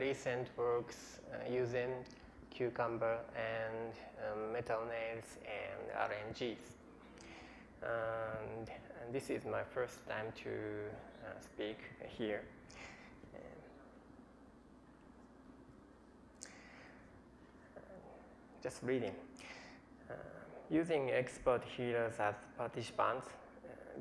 recent works uh, using cucumber and um, metal nails and RNGs. And, and, this is my first time to uh, speak here. just reading. Uh, using expert healers as participants,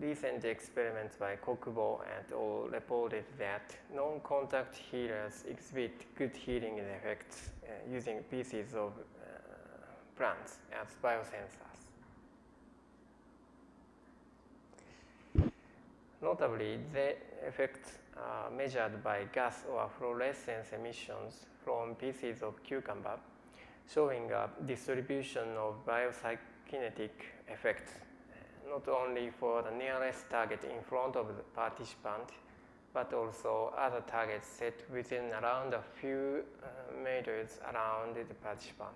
recent experiments by Kokubo et al. reported that non-contact healers exhibit good healing effects uh, using pieces of uh, plants as biosensors. Notably, the effects are measured by gas or fluorescence emissions from pieces of cucumber showing a distribution of bio-psychokinetic effects, not only for the nearest target in front of the participant, but also other targets set within around a few uh, meters around the participant.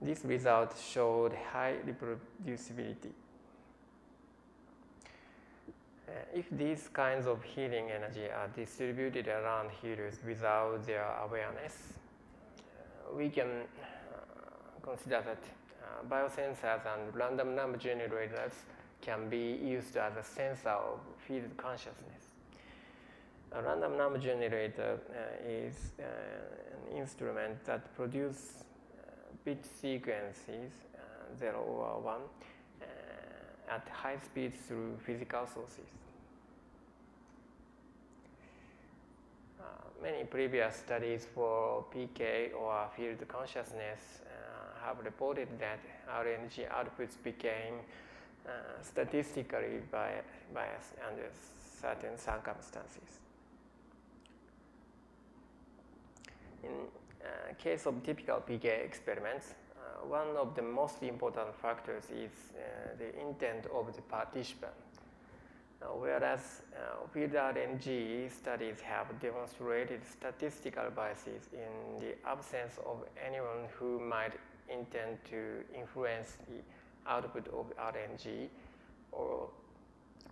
This result showed high reproducibility. Uh, if these kinds of healing energy are distributed around healers without their awareness, we can uh, consider that uh, biosensors and random number generators can be used as a sensor of field consciousness. A random number generator uh, is uh, an instrument that produces uh, bit sequences, uh, 0 or 1, at high speed through physical sources. many previous studies for PK or field consciousness uh, have reported that RNG outputs became uh, statistically biased under certain circumstances. In uh, case of typical PK experiments, uh, one of the most important factors is uh, the intent of the participant whereas uh, field RNG studies have demonstrated statistical biases in the absence of anyone who might intend to influence the output of RNG or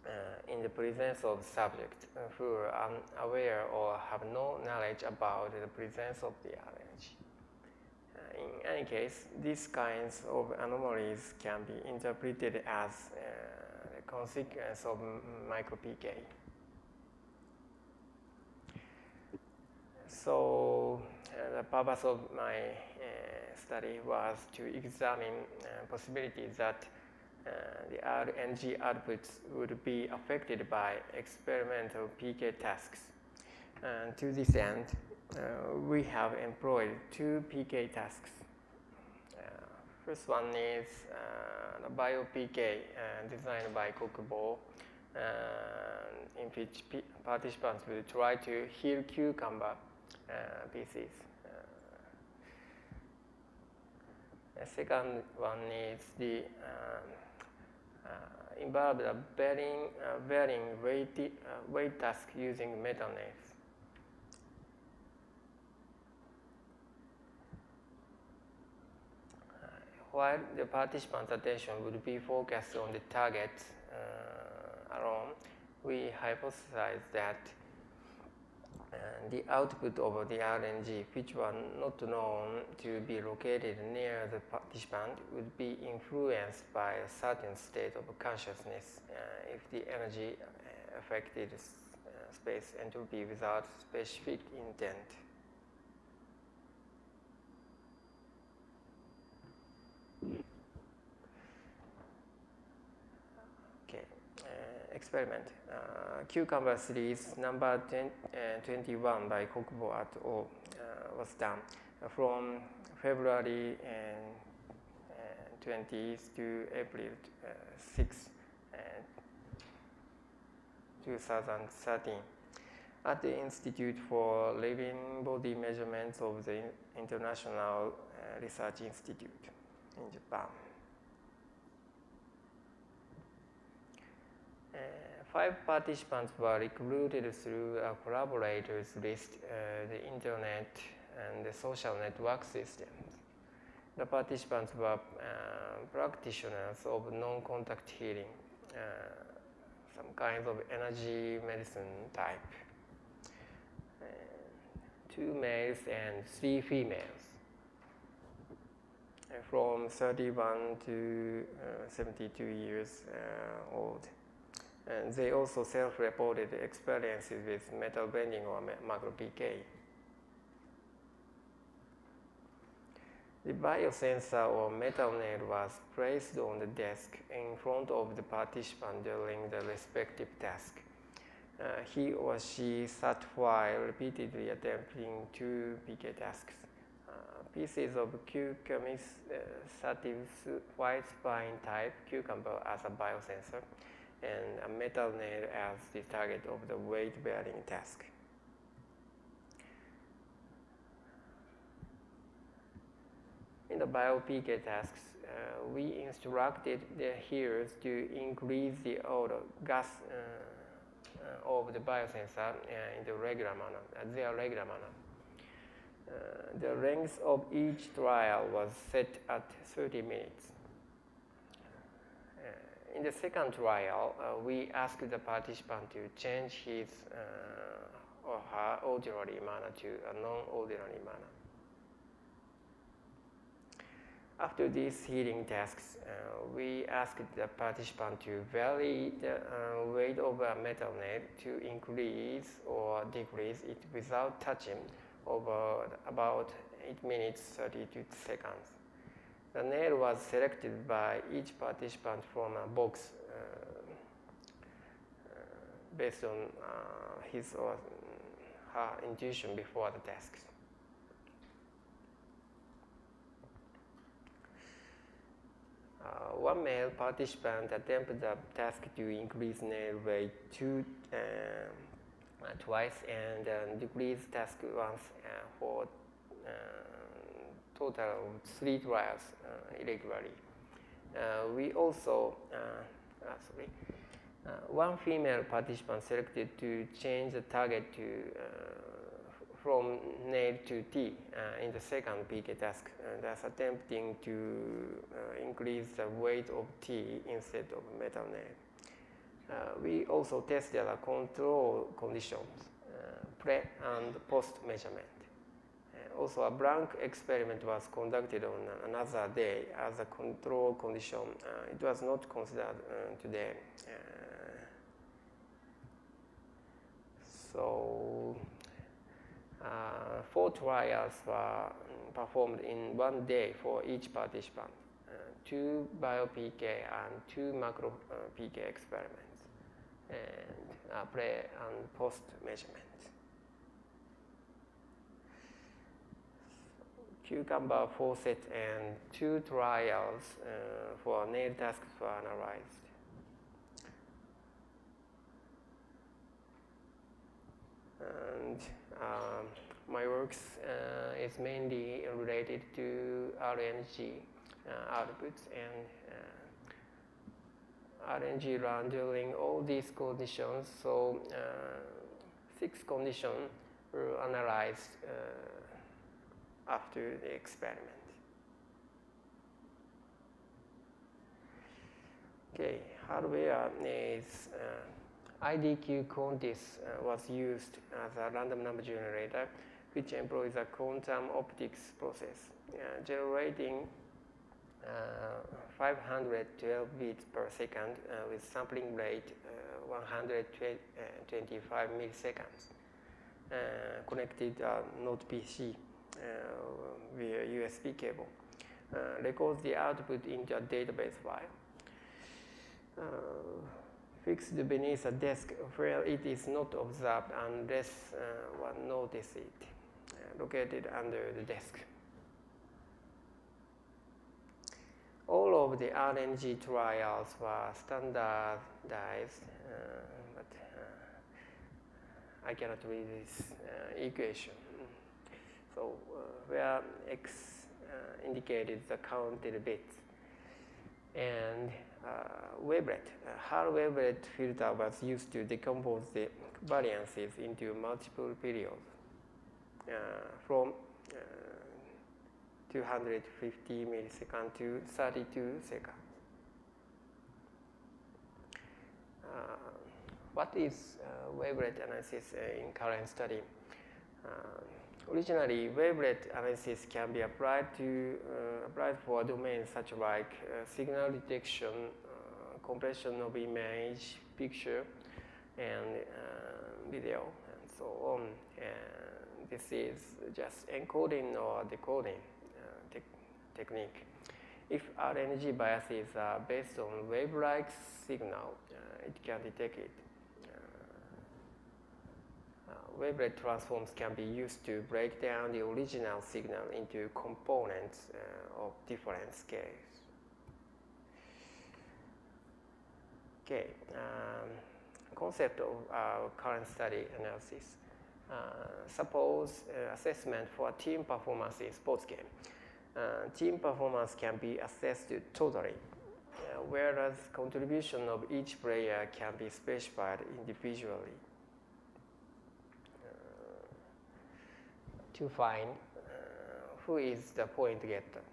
uh, in the presence of subjects who are unaware or have no knowledge about the presence of the RNG. Uh, in any case, these kinds of anomalies can be interpreted as uh, consequence of micro-PK. So uh, the purpose of my uh, study was to examine uh, possibilities that uh, the RNG outputs would be affected by experimental PK tasks. And to this end, uh, we have employed two PK tasks. Uh, first one is the BioPK uh, designed by Kokubo, uh, in which participants will try to heal cucumber uh, pieces. The second one is the uh, uh, involved a bearing, uh, bearing weight, weight task using metal nails. while the participant's attention would be focused on the target uh, alone, we hypothesized that uh, the output of the RNG, which were not known to be located near the participant, would be influenced by a certain state of consciousness uh, if the energy uh, affected uh, space entropy without specific intent. Okay, uh, experiment. Uh, cucumber series number 10, uh, 21 by Kokubo et al. Uh, was done from February and 20th uh, to April uh, 6, 2013 at the Institute for Living Body Measurements of the International Research Institute in Japan. Uh, five participants were recruited through a collaborators list, uh, the internet and the social network systems. The participants were uh, practitioners of non-contact healing, uh, some kinds of energy medicine type. two males and three females from 31 to uh, 72 years uh, old. And they also self-reported experiences with metal bending or macro PK. The biosensor or metal nail was placed on the desk in front of the participant during the respective task. Uh, he or she sat while repeatedly attempting two PK tasks pieces of cucumis uh, sativus white spine type cucumber as a biosensor and a metal nail as the target of the weight bearing task. In the bio-PK tasks, uh, we instructed the hearers to increase the odor gas uh, uh of the biosensor uh, in the regular manner, their regular manner. Uh, the length of each trial was set at 30 minutes. Uh, in the second trial, uh, we asked the participant to change his or her ordinary manner to a non-ordinary manner. After these healing tasks, uh, we asked the participant to vary the uh, weight of a metal nail to increase or decrease it without touching over about 8 minutes 32 seconds. The nail was selected by each participant from a box uh, uh, based on uh, his or her intuition before the tasks. Uh, one male participant attempted the task to increase nail weight two uh, twice and uh, decrease task once for total of three trials irregularly. we also, sorry, one female participant selected to change the target to from nail to T uh, in the second PK task, uh, that's attempting to uh, increase the weight of T instead of metal nail. Uh, we also tested the control conditions, uh, pre and post measurement. Uh, also, a blank experiment was conducted on another day as a control condition. it was not considered today. so, uh, four trials were performed in one day for each participant, uh, two bio-PK and two macro-PK experiments and uh, pre and post measurement. Cucumber faucet and two trials uh, for nail tasks were analyzed. And um, my works uh, is mainly related to RNG uh, outputs and RNG run during all these conditions. So uh, six conditions were analyzed uh, after the experiment. Okay, hardware is uh, IDQ Quantis uh, was used as a random number generator which employs a quantum optics process, uh, generating uh, 512 bits per second uh, with sampling rate uh, 125 milliseconds. connected Node PC via USB cable. records the output into a database file. fixed beneath a desk where it is not observed unless one notices it, located under the desk. all of the RNG trials were standardized, uh, but uh, I cannot read this uh, equation. So uh, where x uh, indicated the counted bits, and uh, wavelet, Haar wavelet filter was used to decompose the variances into multiple periods from 250 milliseconds to 32 seconds. Uh, what is uh, wavelet analysis uh, in current study? Originally, wavelet analysis can be applied to uh, applied for domains such like uh, signal detection, uh, compression of image, picture, and uh, video, and so on. And this is just encoding or decoding uh, te technique. If RNG biases are based on wave-like signal, it can detect it. Wavelet transforms can be used to break down the original signal into components uh, of different scales. Okay, um, concept of our current study analysis. Uh, suppose uh, assessment for team performance in sports game. Uh, team performance can be assessed totally, uh, whereas contribution of each player can be specified individually. To find who is the point getter.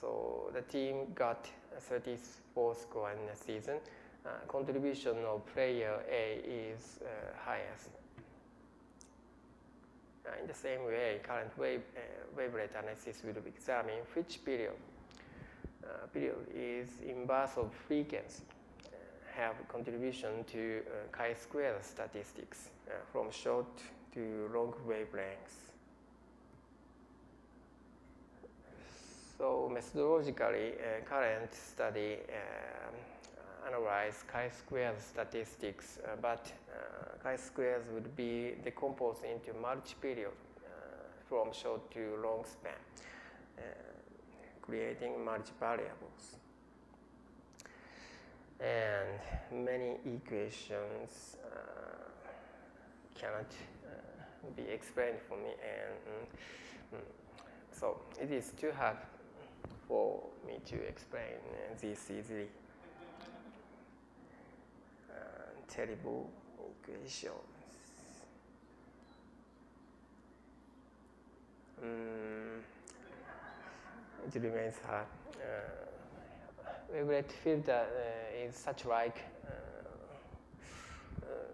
so the team got 34 score in the season. Uh, contribution of player A is uh, highest. Uh, in the same way, current wave, uh, wavelet analysis will examine which period. Uh, period is inverse of frequency, have contribution to chi-square statistics from short to long wavelengths. So methodologically, uh, current study uh, analyze chi-square statistics, uh, but chi-squares would be decomposed into multi-period uh, from short to long span, uh, creating multi-variables. And many equations uh, cannot be explained for me, and mm, so it is too hard for me to explain this easily. Uh, terrible equations. Mm, it remains hard. Uh, wavelet filter uh, is such like uh, uh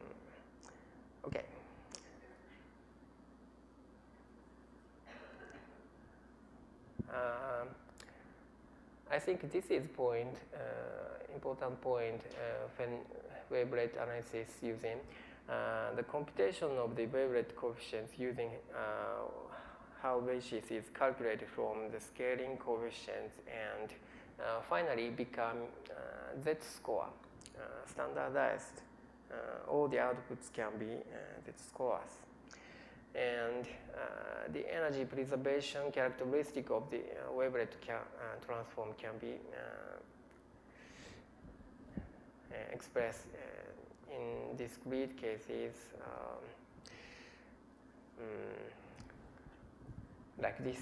mm, okay. Um, I think this is point uh, important point uh, when wavelet analysis using uh, the computation of the wavelet coefficients using Haar basis is calculated from the scaling coefficients and uh, finally become uh, Z score uh, standardized. all the outputs can be Z And the energy preservation characteristic of the wavelet transform can be expressed in discrete cases um, mm, like this.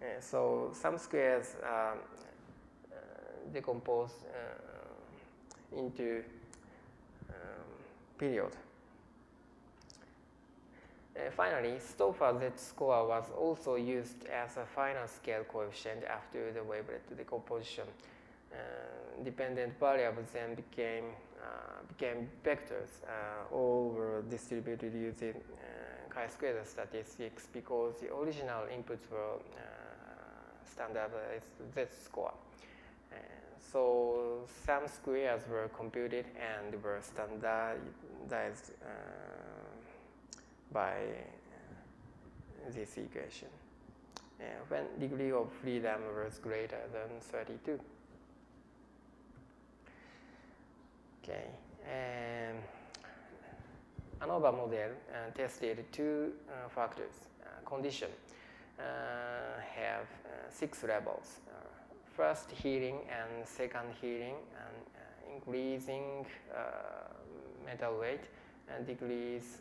Uh, so sum squares are uh, decomposed uh, into um, period. Uh, finally, Stouffer z-score was also used as a final scale coefficient after the wavelet decomposition. Uh, dependent variables then became uh, became vectors. Uh, all were distributed using chi-square statistics because the original inputs were standardized z-score. so sum squares were computed and were standardized by this equation. when degree of freedom was greater than 32. Okay. Um, ANOVA model uh, tested two uh, factors. Uh, condition uh, have uh, six levels. Uh, first healing and second healing and increasing metal weight and decrease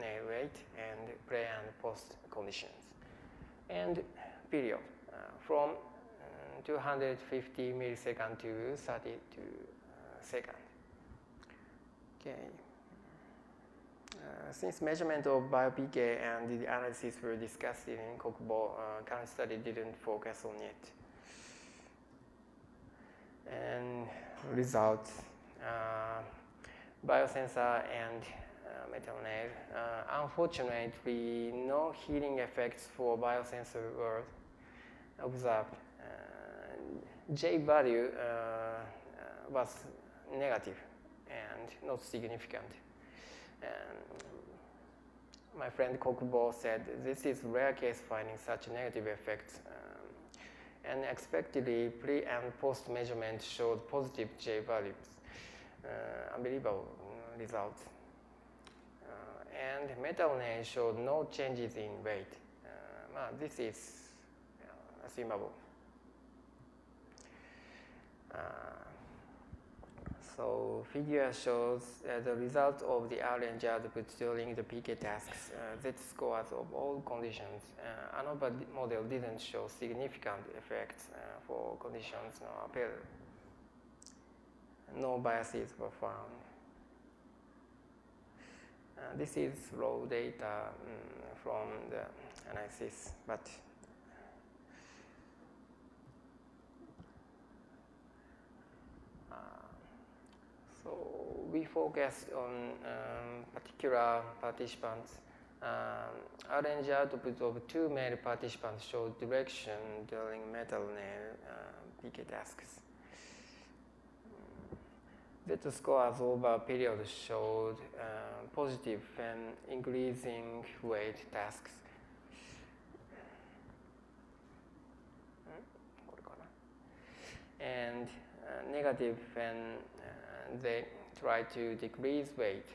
weight and pre and post conditions. And period from 250 millisecond to 32 second. Okay. Uh, since measurement of bio-PK and the analysis were discussed in Kokubo, uh, current study didn't focus on it. And results, uh, biosensor and uh, uh, metal nail. Uh, unfortunately, no healing effects for biosensor were observed. Uh, J value uh, was negative and not significant. My friend Kokubo said this is rare case finding such negative effects. Um, and expectedly, pre and post measurement showed positive J values. Uh, unbelievable results. Uh, and metal nail showed no changes in weight. Uh, this is assumable. Uh, so figure shows uh, the result of the RNG output during the PK tasks. Uh, Z scores of all conditions. Uh, ANOVA model didn't show significant effects uh, for conditions no. No biases were found. Uh, this is raw data um, from the analysis, but So we focused on um, particular participants. Um, RNG output of two male participants showed direction during metal nail uh, PK tasks. Z scores over a period showed uh, positive and increasing weight tasks. And uh, negative and they try to decrease weight.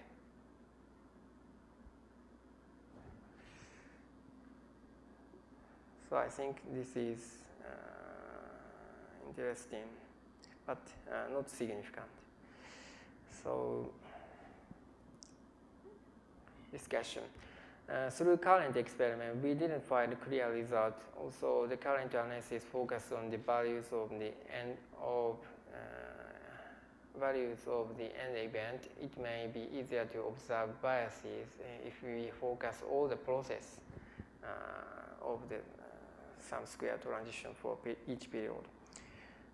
So I think this is uh, interesting, but uh, not significant. So discussion. Uh, through current experiment, we didn't find a clear result. Also, the current analysis focused on the values of the end of values of the end event, it may be easier to observe biases if we focus all the process uh, of the uh, sum square transition for each period.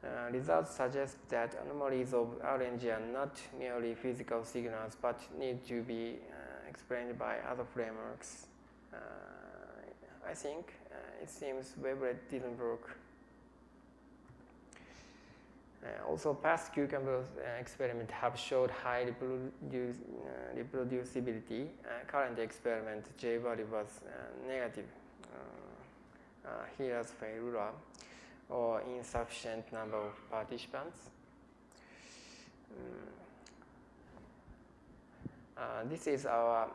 Uh, results suggest that anomalies of RNG are not merely physical signals but need to be uh, explained by other frameworks. Uh, I think uh, it seems Veblen didn't work uh, also, past cucumber uh, experiments have showed high uh, reproducibility. current experiment, J value was negative. here's failure or insufficient number of participants. Um, this is our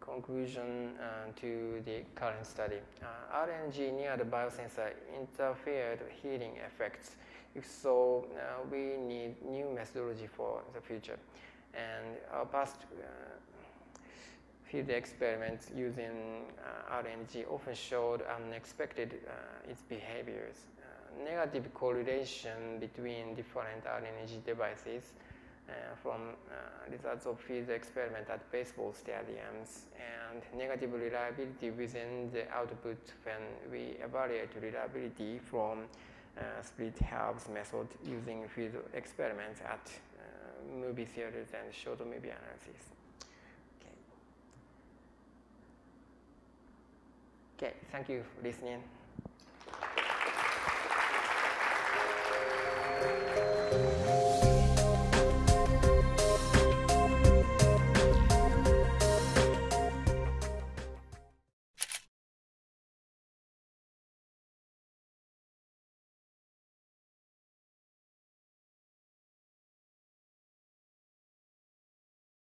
conclusion uh, to the current study. Uh, RNG near the biosensor interfered healing effects if so, uh, we need new methodology for the future. And our past uh, field experiments using uh, RNG often showed unexpected uh, its behaviors. Uh, negative correlation between different RNG devices uh, from results of field experiment at baseball stadiums and negative reliability within the output when we evaluate reliability from uh, split halves method using field experiments at uh, movie theaters and short movie analysis. Okay, thank you for listening.